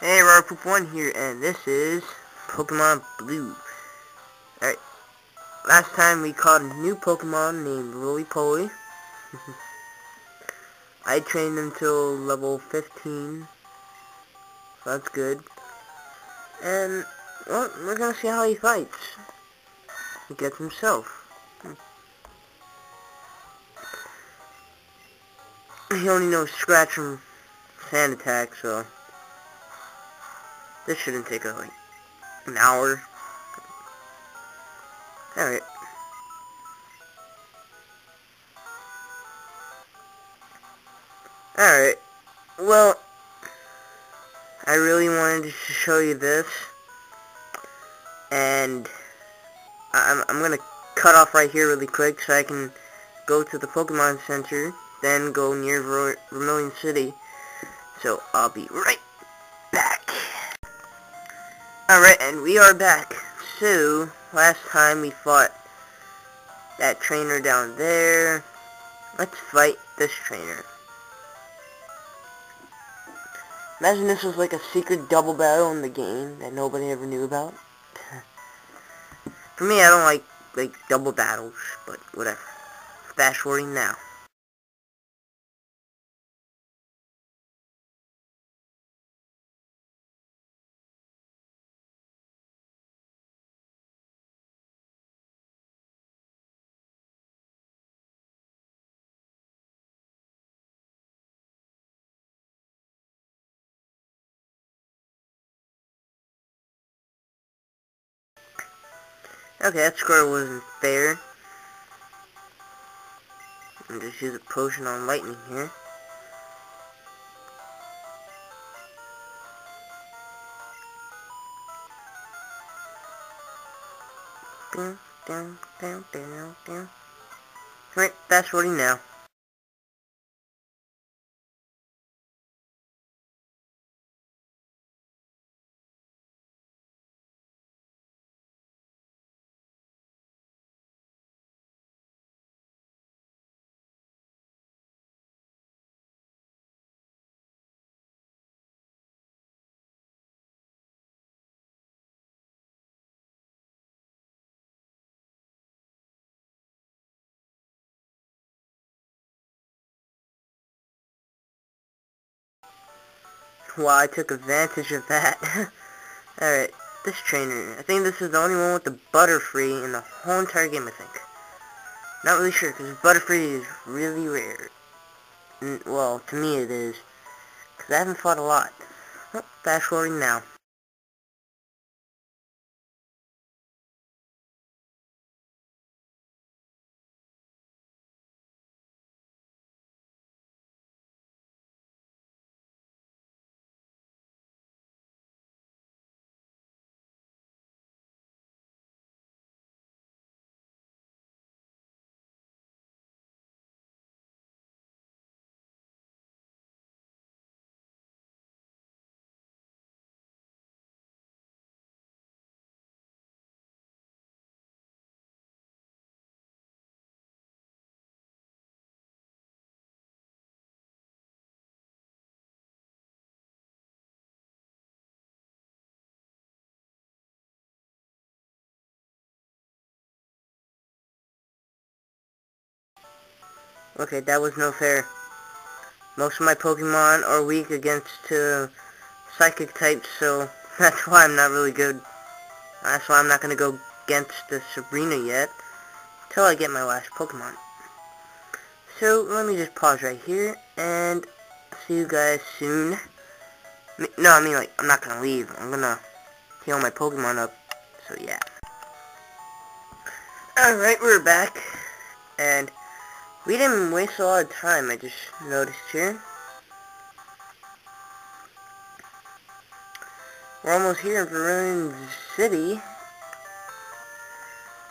Hey, Poop1 here, and this is Pokemon Blue. Alright, last time we caught a new Pokemon named Roly-Poly. I trained him till level 15, so that's good. And, well, we're gonna see how he fights. He gets himself. He only knows Scratch and Sand Attack, so... This shouldn't take a, like, an hour. Alright. Alright. Well, I really wanted to show you this. And I'm, I'm going to cut off right here really quick so I can go to the Pokemon Center, then go near Vermilion City. So I'll be right Alright, and we are back. So, last time we fought that trainer down there. Let's fight this trainer. Imagine this was like a secret double battle in the game that nobody ever knew about. For me, I don't like, like, double battles, but whatever. Fast forwarding now. Okay, that score wasn't fair. I'm just use a potion on lightning here. Down, down, down, down, down. Alright, fast forwarding now. Well, I took advantage of that. Alright, this trainer. I think this is the only one with the Butterfree in the whole entire game, I think. Not really sure, because Butterfree is really rare. well, to me it is. Because I haven't fought a lot. Oh, fast forwarding now. Okay, that was no fair. Most of my Pokemon are weak against uh, Psychic types, so that's why I'm not really good. That's why I'm not going to go against the Sabrina yet, till I get my last Pokemon. So, let me just pause right here, and see you guys soon. No, I mean, like, I'm not going to leave. I'm going to heal my Pokemon up, so yeah. Alright, we're back, we didn't waste a lot of time, I just noticed here. We're almost here in Vermilion City.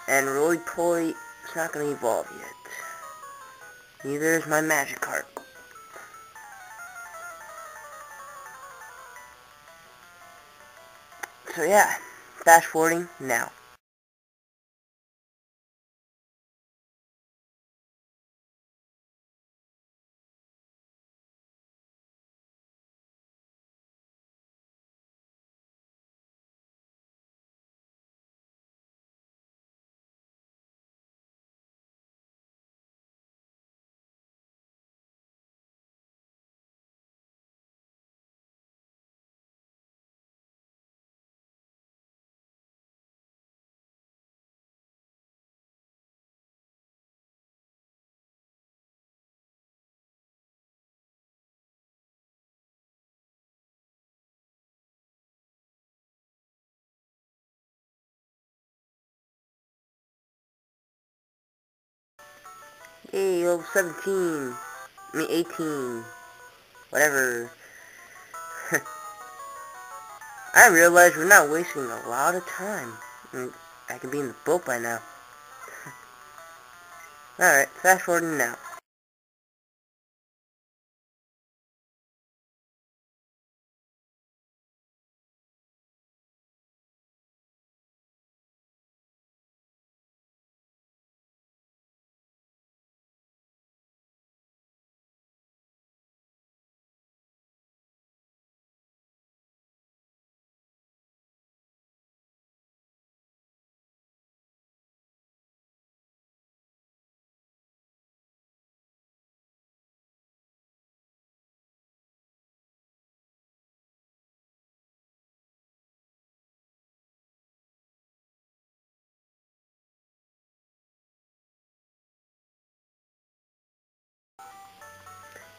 And Roly-Poly is not going to evolve yet. Neither is my Magikarp. So yeah, fast forwarding now. Hey, level 17. I mean 18. Whatever. I realize we're not wasting a lot of time. Mm, I, mean, I could be in the boat by now. Alright, fast forwarding now.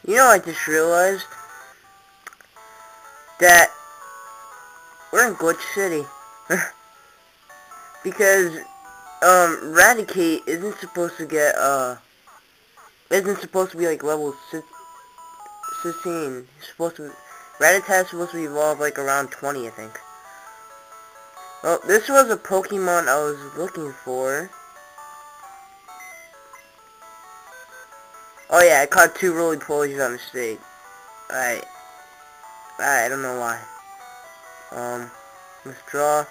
You know, I just realized that we're in Glitch City. because, um, Raticate isn't supposed to get, uh, isn't supposed to be, like, level 16. It's supposed to, Rattatat's supposed to evolve, like, around 20, I think. Well, this was a Pokemon I was looking for. Oh yeah, I caught two roly-polies on mistake. I, I don't know why. Um, withdraw.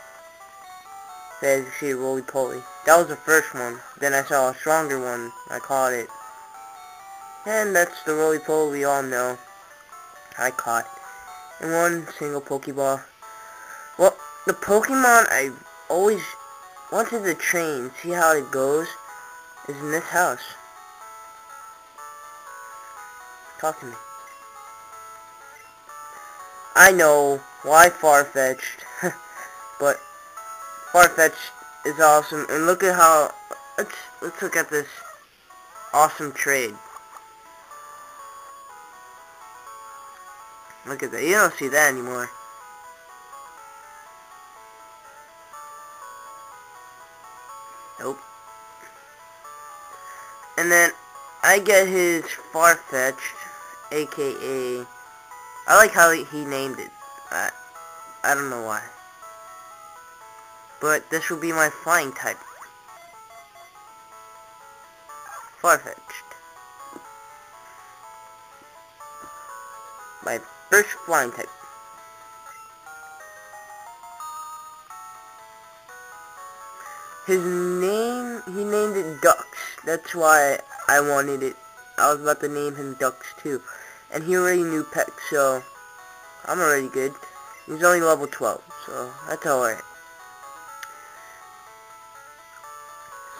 Says you a roly-poly. That was the first one. Then I saw a stronger one. I caught it. And that's the roly-poly we all know. I caught. In one single Pokeball. Well, the Pokemon I always wanted to train, see how it goes, is in this house. Talk to me. I know, why Farfetch'd? but Farfetch'd is awesome, and look at how, let's, let's look at this awesome trade. Look at that, you don't see that anymore. Nope. And then, I get his Farfetch'd aka I like how he named it. I, I don't know why. But this will be my flying type. Farfetch'd. My first flying type. His name, he named it Ducks. That's why I wanted it. I was about to name him Ducks too. And he already knew Peck, so I'm already good. He's only level 12, so that's alright.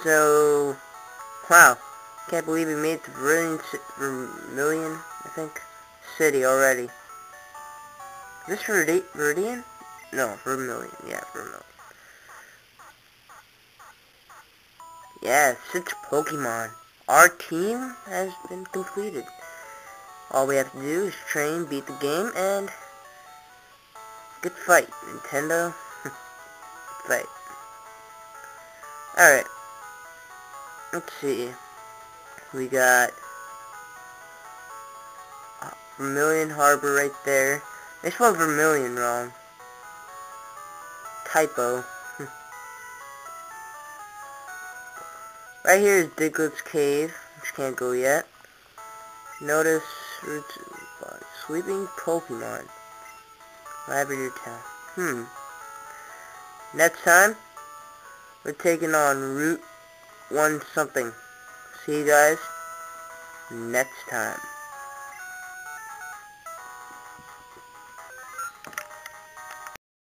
So, wow. Can't believe we made it to Vermilion, Vermilion, I think, city already. Is this Verdi Viridian? No, Vermilion. Yeah, Vermilion. Yeah, six Pokemon. Our team has been completed. All we have to do is train, beat the game, and good fight. Nintendo, fight. Alright. Let's see. We got Vermilion Harbor right there. They spelled Vermilion wrong. Typo. right here is Diglett's Cave, which can't go yet. Notice Sleeping Pokemon. Lavender Town. Hmm. Next time, we're taking on Route 1 something. See you guys next time.